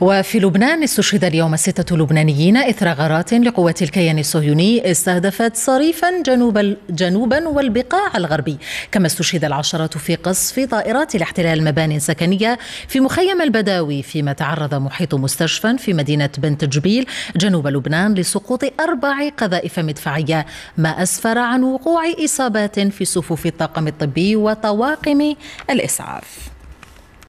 وفي لبنان استشهد اليوم ستة لبنانيين إثر غارات لقوات الكيان الصهيوني استهدفت صريفا جنوب جنوبا والبقاع الغربي. كما استشهد العشرات في قصف طائرات الاحتلال مبان سكنية في مخيم البداوي فيما تعرض محيط مستشفى في مدينة بنت جبيل جنوب لبنان لسقوط أربع قذائف مدفعية ما أسفر عن وقوع إصابات في صفوف الطاقم الطبي وطواقم الإسعاف.